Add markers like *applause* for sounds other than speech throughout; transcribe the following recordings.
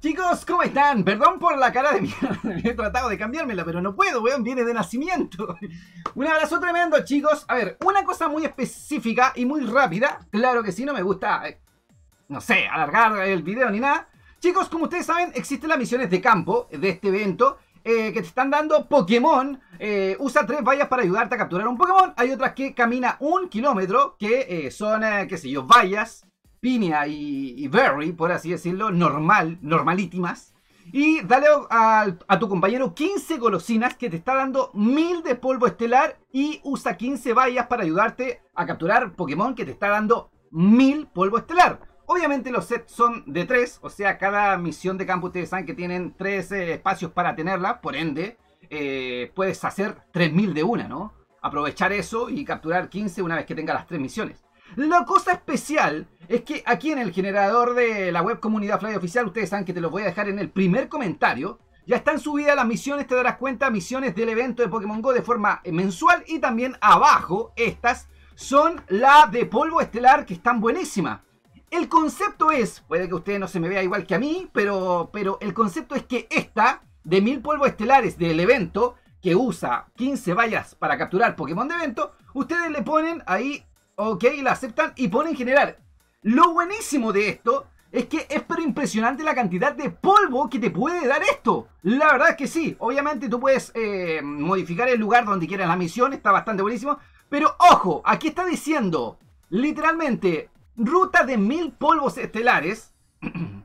Chicos, ¿cómo están? Perdón por la cara de mierda. *laughs* He tratado de cambiármela, pero no puedo, weón. Viene de nacimiento. *laughs* Un abrazo tremendo, chicos. A ver, una cosa muy específica y muy rápida. Claro que sí, no me gusta, eh, no sé, alargar el video ni nada. Chicos, como ustedes saben, existen las misiones de campo de este evento. Eh, que te están dando Pokémon. Eh, usa tres vallas para ayudarte a capturar un Pokémon. Hay otras que camina un kilómetro, que son, qué sé yo, vallas Pinia y, Berry, por así decirlo, normal, normalítimas. Y dale a, tu compañero 15 golosinas que te está dando 1000 de polvo estelar y usa 15 vallas para ayudarte a capturar Pokémon que te está dando 1000 polvo estelar. Obviamente los sets son de 3, o sea, cada misión de campo ustedes saben que tienen 3 espacios para tenerla, por ende, eh, puedes hacer 3000 de una, ¿no? Aprovechar eso y capturar 15 una vez que tenga las 3 misiones. La cosa especial es que aquí en el generador de la web comunidad Fly Oficial, ustedes saben que te lo voy a dejar en el primer comentario. Ya están subidas las misiones, te darás cuenta, misiones del evento de Pokémon Go de forma mensual. Y también abajo, estas son la de polvo estelar que están buenísimas. El concepto es, puede que usted no se me vea igual que a mí, pero, pero el concepto es que esta de mil polvos estelares del evento, que usa 15 vallas para capturar Pokémon de evento, ustedes le ponen ahí ok, la aceptan y ponen generar. Lo buenísimo de esto es que es pero impresionante la cantidad de polvo que te puede dar esto. La verdad es que sí, obviamente tú puedes eh, modificar el lugar donde quieras la misión, está bastante buenísimo. Pero ojo, aquí está diciendo literalmente ruta de mil polvos estelares. *clears throat*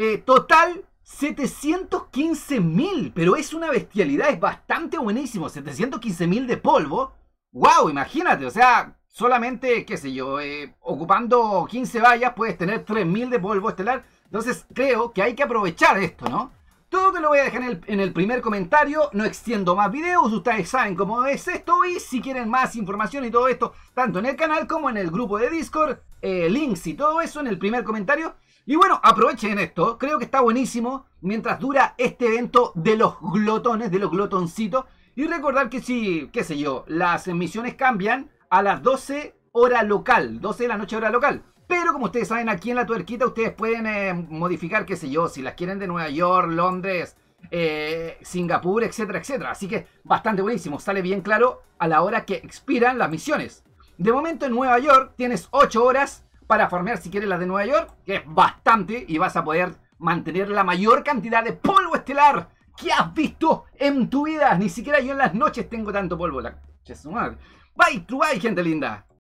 Eh, total 715 mil, pero es una bestialidad, es bastante buenísimo. 715 mil de polvo. ¡Wow! Imagínate, o sea, solamente, qué sé yo, eh, ocupando 15 vallas puedes tener 3000 de polvo estelar. Entonces creo que hay que aprovechar esto, ¿no? Todo te lo voy a dejar en el, primer comentario. No extiendo más videos. Ustedes saben cómo es esto. Y si quieren más información y todo esto, tanto en el canal como en el grupo de Discord, eh, links y todo eso en el primer comentario. Y bueno, aprovechen esto. Creo que está buenísimo mientras dura este evento de los glotones, de los glotoncitos. Y recordar que si, qué sé yo, las misiones cambian a las 12 hora local, 12 de la noche hora local. Pero como ustedes saben, aquí en la tuerquita ustedes pueden eh, modificar, qué sé yo, si las quieren de Nueva York, Londres, eh, Singapur, etcétera, etcétera. Así que bastante buenísimo, sale bien claro a la hora que expiran las misiones. De momento en Nueva York tienes 8 horas para farmear si quieres las de Nueva York, que es bastante, y vas a poder mantener la mayor cantidad de polvo estelar que has visto en tu vida. Ni siquiera yo en las noches tengo tanto polvo. La... Vai, tu vai, gente linda!